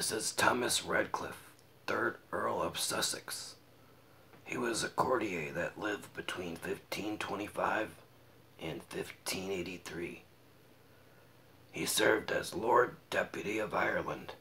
This is Thomas Radclyffe, 3rd Earl of Sussex. He was a courtier that lived between 1525 and 1583. He served as Lord Deputy of Ireland